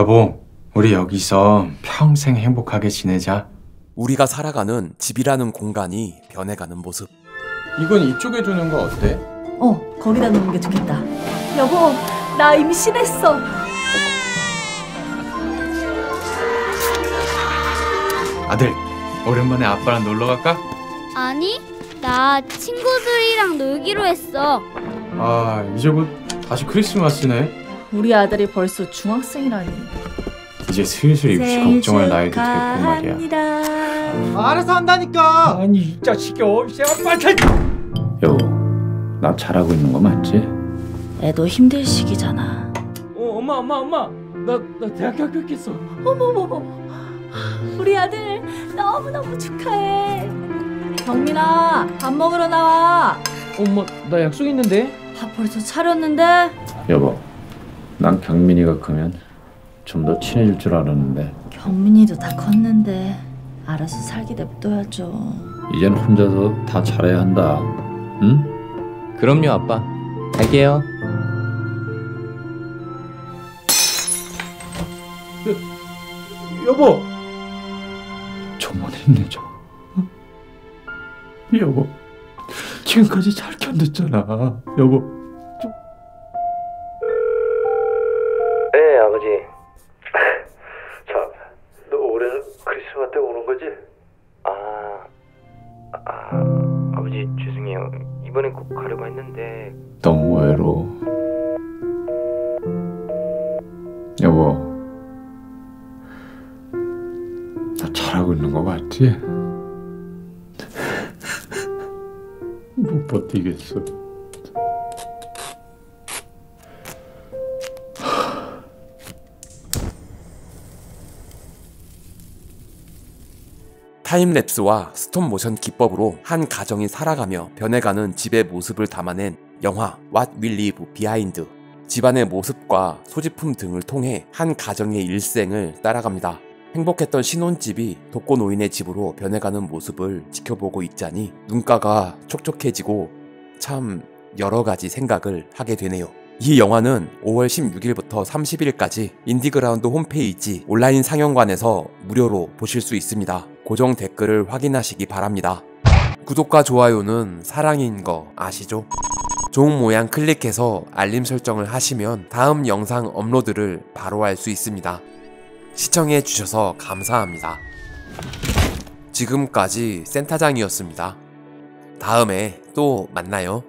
여보, 우리 여기서 평생 행복하게 지내자. 우리가 살아가는 집이라는 공간이 변해가는 모습. 이건 이쪽에 두는 거 어때? 어, 거기다 놓는 게 좋겠다. 여보, 나 임신했어. 아들, 오랜만에 아빠랑 놀러 갈까? 아니, 나 친구들이랑 놀기로 했어. 아, 이제 곧 다시 크리스마스네. 우리 아들이 벌써 중학생이라니. 이제 슬슬 입시 걱정할 나이도 됐고 말이야. 축하합니다. 알아서 한다니까. 아니 이 자식이 어디서 빨리 여보, 나 잘하고 있는 거 맞지? 애도 힘들 시기잖아. 어, 엄마 엄마 엄마 나 나 대학교 합격했어 어머머머. 우리 아들 너무 너무 축하해. 경민아, 밥 먹으러 나와. 엄마 나 약속 있는데 밥 벌써 차렸는데? 여보, 난 경민이가 크면 좀 더 친해질 줄 알았는데 경민이도 다 컸는데 알아서 살게 냅둬야죠. 이젠 혼자서 다 잘해야 한다. 응? 그럼요 아빠 갈게요 여보 좀만 힘내줘. 응? 여보, 지금까지 잘 견뎠잖아. 여보. 네, 아버지. 자, 너 올해는 크리스마스 때 오는 거지? 아, 아, 아버지 죄송해요. 이번엔 꼭 가려고 했는데. 너무 외로워. 여보, 나 잘하고 있는 거 맞지? 못 버티겠어. 타임랩스와 스톱모션 기법으로 한 가정이 살아가며 변해가는 집의 모습을 담아낸 영화 What We Leave Behind. 집안의 모습과 소지품 등을 통해 한 가정의 일생을 따라갑니다. 행복했던 신혼집이 독거노인의 집으로 변해가는 모습을 지켜보고 있자니 눈가가 촉촉해지고 참 여러 가지 생각을 하게 되네요. 이 영화는 5월 16일부터 30일까지 인디그라운드 홈페이지 온라인 상영관에서 무료로 보실 수 있습니다. 고정 댓글을 확인하시기 바랍니다. 구독과 좋아요는 사랑인 거 아시죠? 좋은 모양 클릭해서 알림 설정을 하시면 다음 영상 업로드를 바로 할수 있습니다. 시청해 주셔서 감사합니다. 지금까지 센타장이었습니다. 다음에 또 만나요.